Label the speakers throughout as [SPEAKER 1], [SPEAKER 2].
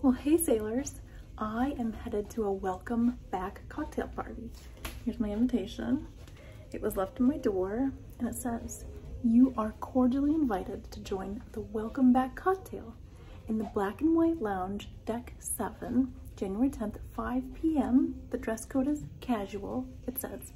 [SPEAKER 1] Well, hey sailors. I am headed to a welcome back cocktail party. Here's my invitation. It was left in my door and it says, you are cordially invited to join the welcome back cocktail in the black and white lounge deck 7 january 10th 5 p.m the dress code is casual it says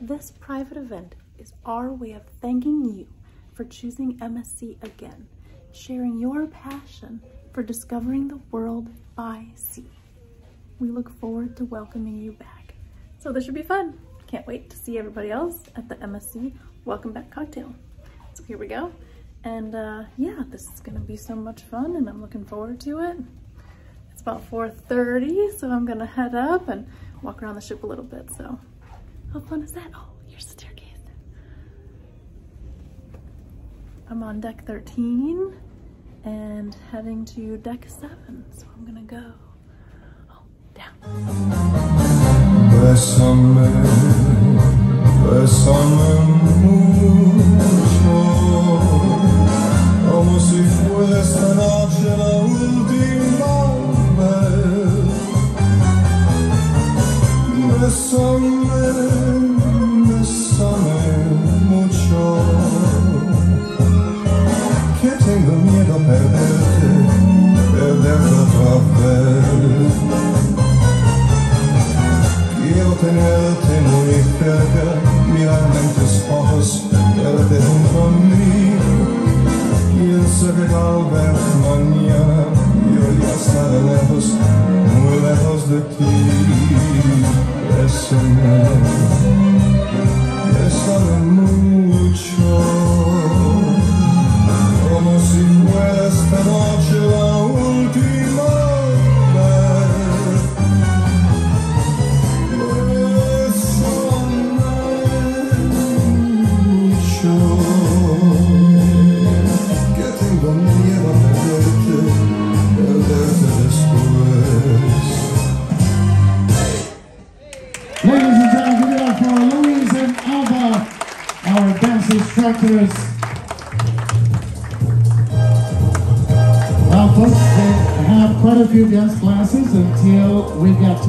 [SPEAKER 1] this private event is our way of thanking you for choosing msc again sharing your passion for discovering the world by sea we look forward to welcoming you back so this should be fun can't wait to see everybody else at the msc welcome back cocktail so here we go and uh, yeah, this is gonna be so much fun and I'm looking forward to it. It's about 4.30, so I'm gonna head up and walk around the ship a little bit. So how fun is that? Oh, here's the staircase. I'm on deck 13 and heading to deck seven. So I'm gonna go, oh, down.
[SPEAKER 2] como cerca, mirarme en tus ojos, verte junto a mí. piensa que tal vez mañana yo ya estaré lejos, muy lejos de ti.
[SPEAKER 3] Dance instructors. Well, folks, they have quite a few dance classes until we get to